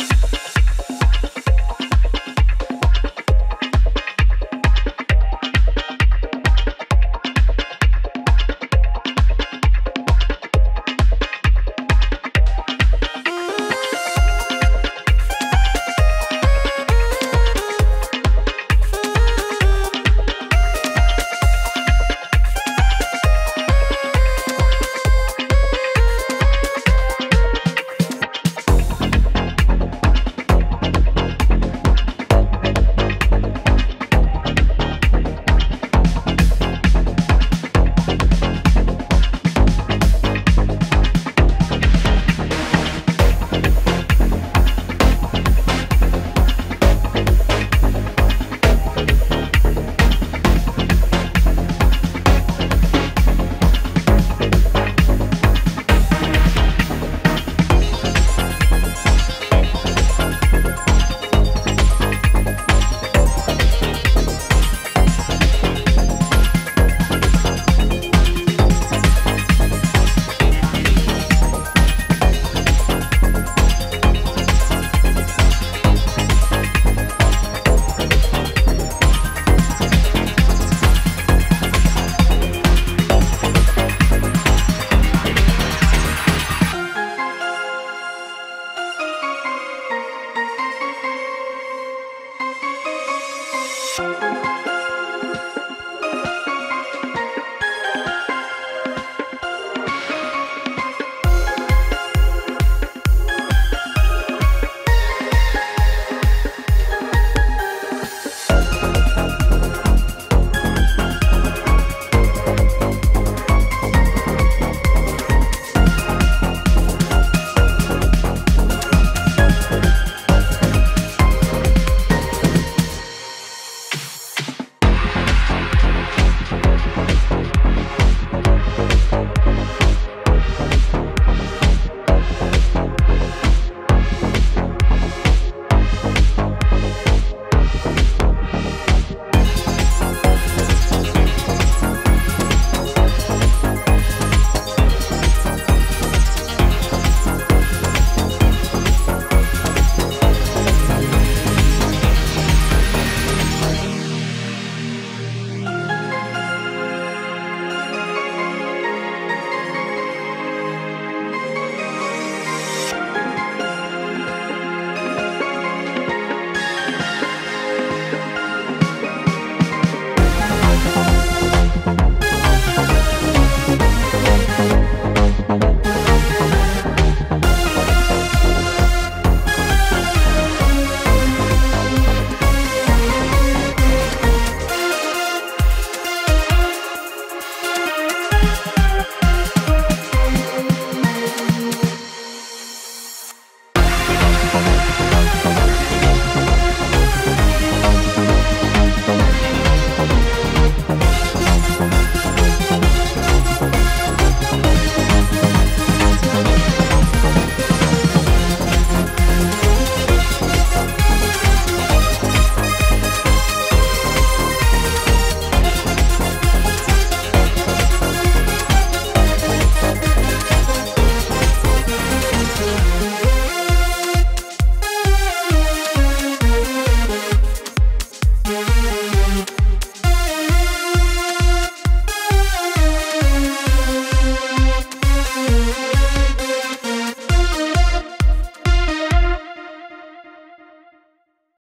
Bye.